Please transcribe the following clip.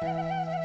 Bye.